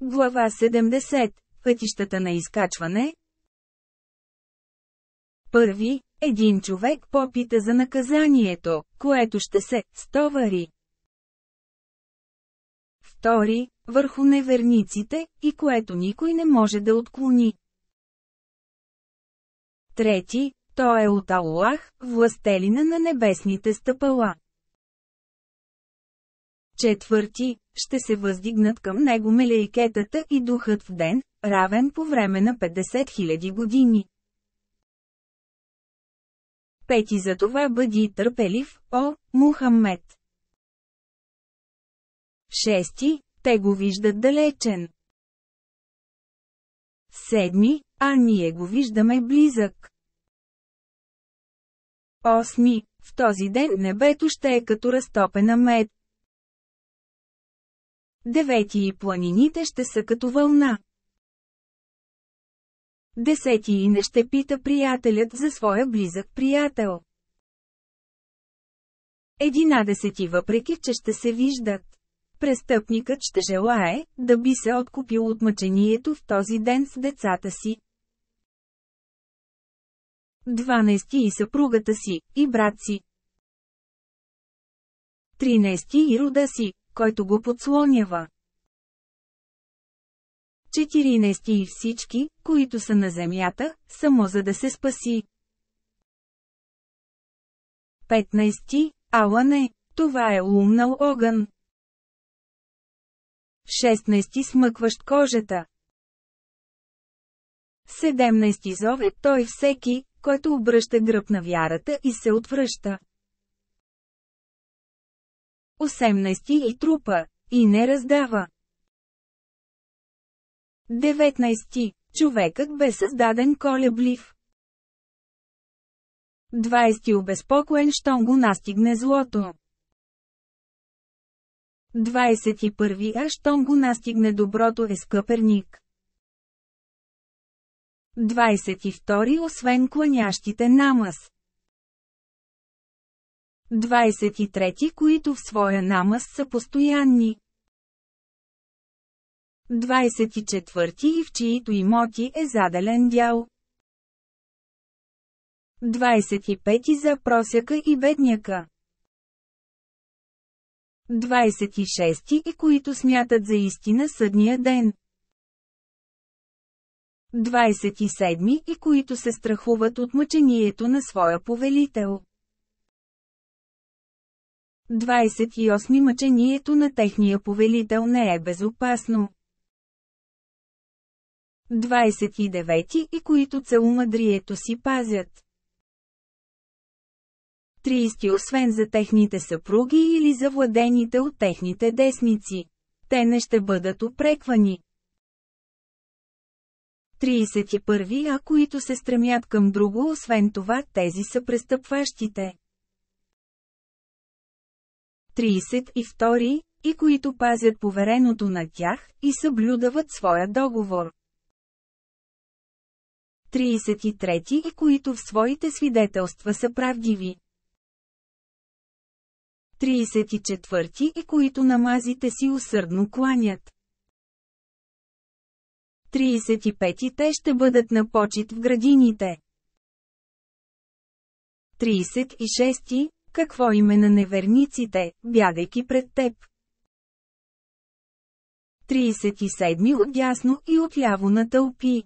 Глава 70. Пътищата на изкачване. Първи, един човек попита за наказанието, което ще се стовари. Втори, върху неверниците, и което никой не може да отклони. Трети, той е от Аллах, властелина на небесните стъпала. Четвърти, ще се въздигнат към него мелейкетата и духът в ден, равен по време на 50 000 години. Пети за това бъди търпелив, о, Мухаммед. Шести, те го виждат далечен. Седми, а ние го виждаме близък. Осми, в този ден небето ще е като разтопена мед. Девети и планините ще са като вълна. Десети и не ще пита приятелят за своя близък приятел. Единадесети въпреки, че ще се виждат. Престъпникът ще желае, да би се откупил от мъчението в този ден с децата си. Дванайсти и съпругата си, и брат си. Тринайсти и рода си, който го подслонява. 14 и всички, които са на земята, само за да се спаси. 15. Ала не, това е умнал огън. 16. Смъкващ кожата. 17. Зове той всеки, който обръща гръб на вярата и се отвръща. 18 и трупа, и не раздава. 19. Човекът бе създаден колеблив. 20. Обезпокоен, щом го настигне злото. 21. А щом го настигне доброто е скъперник. 22. Освен кланящите намаз. 23, които в своя намаз са постоянни. 24 и в чието имоти е заделен дял. 25 за просяка и бедняка. 26 и които смятат за истина съдния ден. 27 и които се страхуват от мъчението на своя повелител. 28 мъчението на техния повелител не е безопасно. 29 и които целомъдрието си пазят. 30 освен за техните съпруги или за владените от техните десници. Те не ще бъдат опреквани. 31 а които се стремят към друго освен това тези са престъпващите. 32, и които пазят повереното на тях, и съблюдават своя договор. 33 и които в своите свидетелства са правдиви. 34 и които намазите си усърдно кланят. 35 те ще бъдат на почет в градините. 36 какво име на неверниците, бягайки пред теб? 37 отдясно и отляво на тълпи.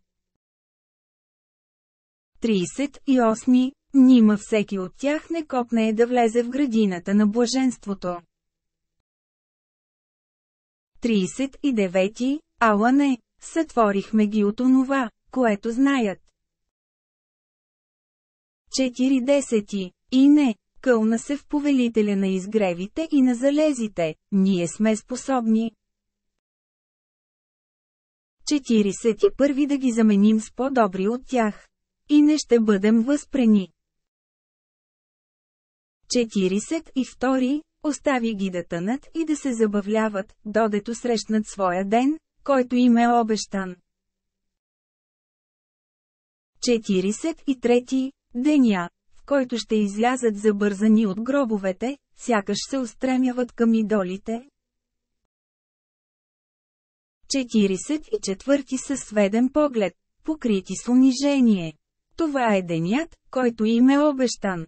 38. Нима всеки от тях не копне да влезе в градината на блаженството. 39. Ала не, сътворихме ги от онова, което знаят. 40. И не, кълна се в повелителя на изгревите и на залезите, ние сме способни. 41 да ги заменим с по-добри от тях. И не ще бъдем възпрени. 42. Остави ги да тънат и да се забавляват, додето срещнат своя ден, който им е обещан. 43. Деня, който ще излязат забързани от гробовете, сякаш се устремяват към идолите. 44 със сведен поглед, покрити с унижение. Това е денят, който им е обещан.